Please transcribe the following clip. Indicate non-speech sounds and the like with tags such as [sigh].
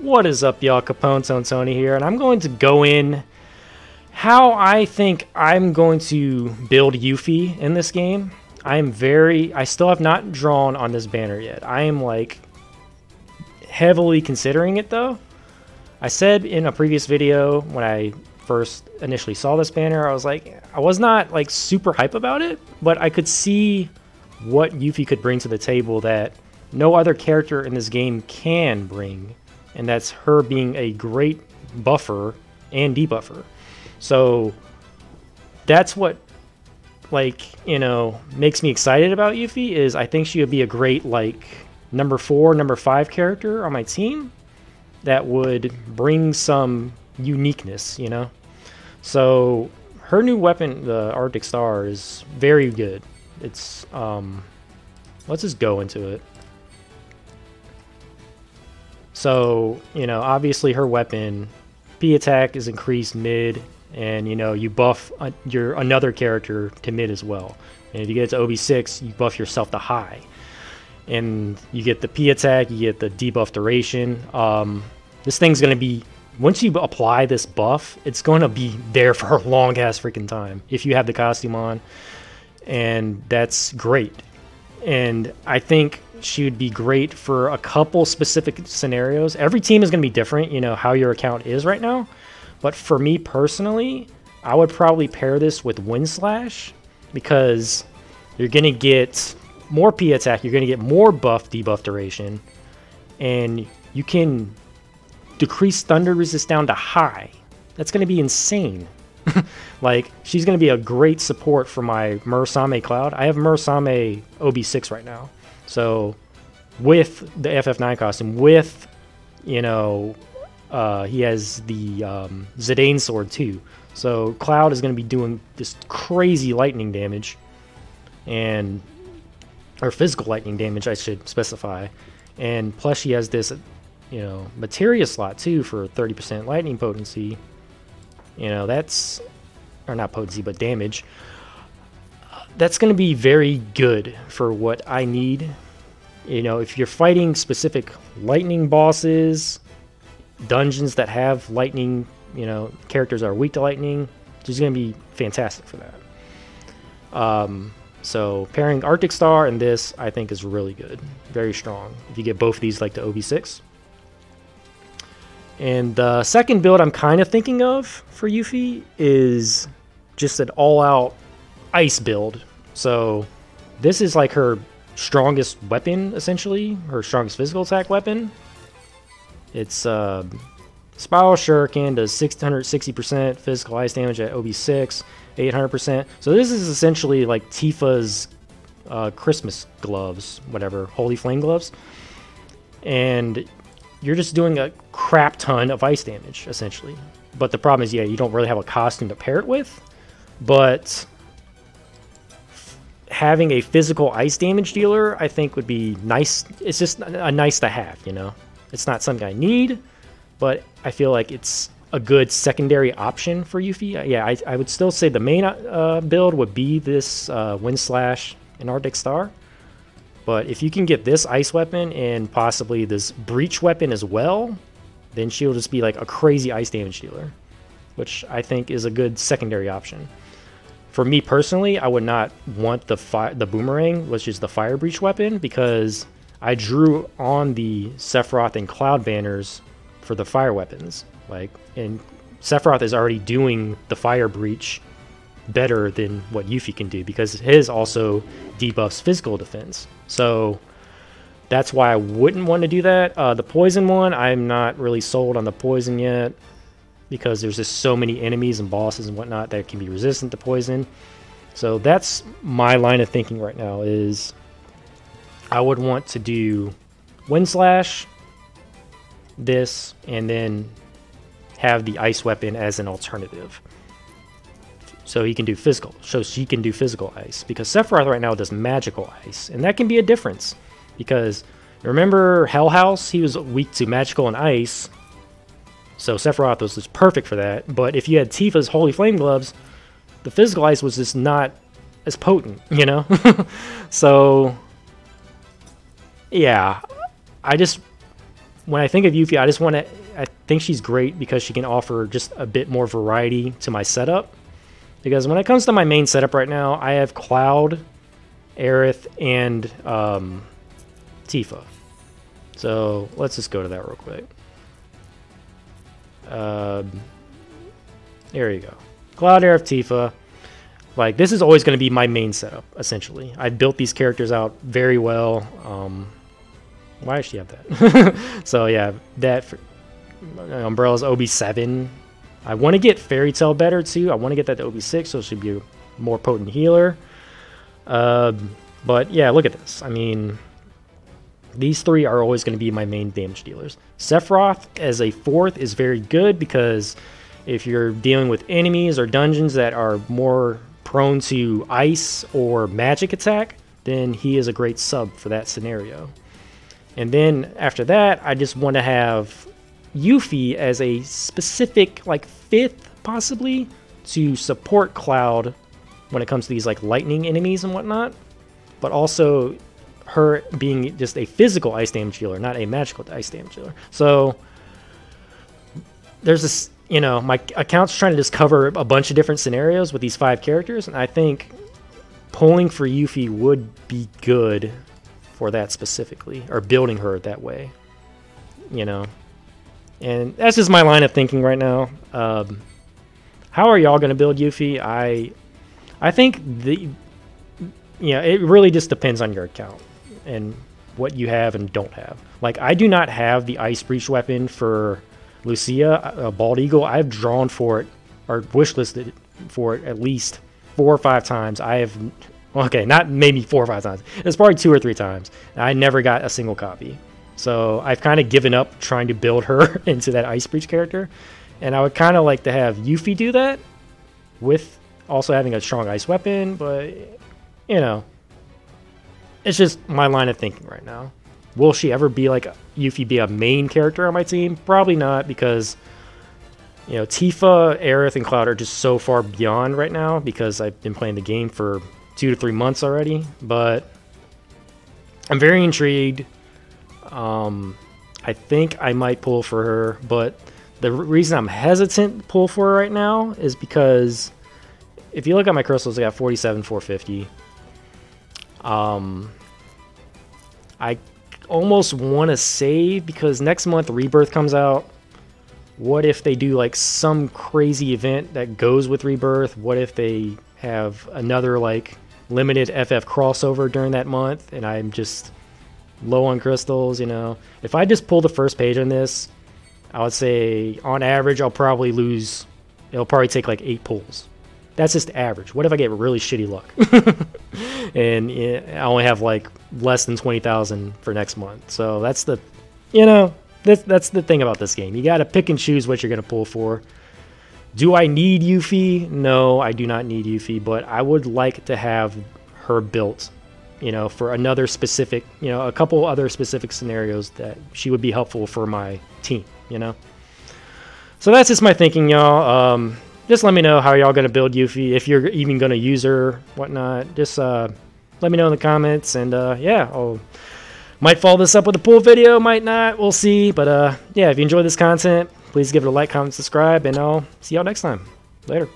What is up, y'all? Capone Tone Tony here, and I'm going to go in how I think I'm going to build Yuffie in this game. I am very, I still have not drawn on this banner yet. I am like heavily considering it though. I said in a previous video when I first initially saw this banner, I was like, I was not like super hype about it, but I could see what Yuffie could bring to the table that no other character in this game can bring, and that's her being a great buffer and debuffer. So that's what like, you know, makes me excited about Yuffie is I think she would be a great like number 4, number 5 character on my team that would bring some uniqueness, you know. So her new weapon, the Arctic Star, is very good. It's um let's just go into it. So, you know, obviously her weapon P attack is increased mid and you know you buff your another character to mid as well. And if you get to OB6, you buff yourself to high, and you get the P attack, you get the debuff duration. Um, this thing's gonna be once you apply this buff, it's going to be there for a long ass freaking time if you have the costume on, and that's great. And I think she would be great for a couple specific scenarios. Every team is going to be different, you know, how your account is right now. But for me personally, I would probably pair this with Wind Slash because you're going to get more P attack, you're going to get more buff debuff duration, and you can decrease Thunder resist down to high. That's going to be insane. [laughs] like, she's going to be a great support for my Murasame Cloud. I have Murasame OB6 right now. So, with the FF9 costume, with, you know, uh, he has the um, Zidane sword too. So Cloud is going to be doing this crazy lightning damage, and or physical lightning damage, I should specify. And plus, she has this, you know, materia slot too for 30% lightning potency. You know, that's or not potency, but damage. That's going to be very good for what I need. You know, if you're fighting specific lightning bosses, dungeons that have lightning, you know, characters are weak to lightning, she's going to be fantastic for that. Um, so pairing Arctic Star and this, I think, is really good. Very strong. If you get both of these, like the OB6. And the second build I'm kind of thinking of for Yuffie is just an all-out ice build. So this is like her strongest weapon, essentially. Her strongest physical attack weapon. It's uh, Spiral Shuriken does 660% physical ice damage at OB6, 800%. So this is essentially like Tifa's uh, Christmas gloves, whatever, Holy Flame gloves. And you're just doing a crap ton of ice damage, essentially. But the problem is, yeah, you don't really have a costume to pair it with. But having a physical ice damage dealer, I think, would be nice. It's just a nice to have, you know? It's not something I need, but I feel like it's a good secondary option for Yuffie. Yeah, I, I would still say the main uh, build would be this uh, Wind Slash and Arctic Star. But if you can get this ice weapon and possibly this breach weapon as well, then she'll just be like a crazy ice damage dealer, which I think is a good secondary option. For me personally, I would not want the fi- the boomerang, which is the fire breach weapon, because I drew on the Sephiroth and Cloud banners for the fire weapons. Like, and Sephiroth is already doing the fire breach better than what Yuffie can do because his also debuffs physical defense. So that's why I wouldn't want to do that. Uh, the poison one, I'm not really sold on the poison yet because there's just so many enemies and bosses and whatnot that can be resistant to poison. So that's my line of thinking right now is I would want to do Wind Slash, this, and then have the ice weapon as an alternative. So he can do physical. So she can do physical ice. Because Sephiroth right now does magical ice. And that can be a difference. Because remember Hell House? He was weak to magical and ice. So Sephiroth was just perfect for that. But if you had Tifa's Holy Flame Gloves, the physical ice was just not as potent, you know? [laughs] so yeah, I just when I think of Yuffie, I just want to. I think she's great because she can offer just a bit more variety to my setup. Because when it comes to my main setup right now, I have Cloud, Aerith, and um, Tifa. So let's just go to that real quick. Um, there you go. Cloud, Aerith, Tifa. Like, this is always going to be my main setup, essentially. I built these characters out very well. Um, why does she have that? [laughs] so, yeah, that for, Umbrella's OB7. I want to get Fairy Tale better, too. I want to get that to OB6, so she should be a more potent healer. Um, but, yeah, look at this. I mean, these three are always going to be my main damage dealers. Sephiroth as a fourth is very good because if you're dealing with enemies or dungeons that are more prone to ice or magic attack, then he is a great sub for that scenario. And then after that, I just want to have Yuffie as a specific, like, fifth, possibly, to support Cloud when it comes to these, like, lightning enemies and whatnot. But also her being just a physical ice damage dealer, not a magical ice damage dealer. So there's this you know, my account's trying to just cover a bunch of different scenarios with these five characters, and I think pulling for Yuffie would be good for that specifically, or building her that way. You know, and that's just my line of thinking right now. Um, how are y'all going to build Yuffie? I, I think the, you know, it really just depends on your account and what you have and don't have. Like, I do not have the Ice Breach weapon for Lucia, a Bald Eagle, I've drawn for it or wishlisted for it at least four or five times. I have, okay, not maybe four or five times. It's probably two or three times. I never got a single copy. So I've kind of given up trying to build her [laughs] into that Ice Breach character. And I would kind of like to have Yuffie do that with also having a strong ice weapon, but, you know, it's just my line of thinking right now. Will she ever be like Yuffie be a main character on my team? Probably not because you know Tifa, Aerith, and Cloud are just so far beyond right now because I've been playing the game for two to three months already. But I'm very intrigued. Um, I think I might pull for her, but the reason I'm hesitant to pull for her right now is because if you look at my crystals, I got 47, 450. Um, I almost want to save because next month Rebirth comes out. What if they do like some crazy event that goes with Rebirth? What if they have another like limited FF crossover during that month and I'm just low on crystals, you know? If I just pull the first page on this, I would say on average I'll probably lose it'll probably take like 8 pulls. That's just average. What if I get really shitty luck? [laughs] and I only have like less than 20,000 for next month. So that's the, you know, that's, that's the thing about this game. You got to pick and choose what you're going to pull for. Do I need Yuffie? No, I do not need Yuffie, but I would like to have her built, you know, for another specific, you know, a couple other specific scenarios that she would be helpful for my team, you know? So that's just my thinking, y'all. Um, just let me know how y'all gonna build Yuffie, if you're even gonna use her, whatnot. Just uh, let me know in the comments, and uh, yeah, I'll might follow this up with a pool video, might not, we'll see. But uh, yeah, if you enjoy this content, please give it a like, comment, subscribe, and I'll see y'all next time. Later.